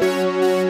Música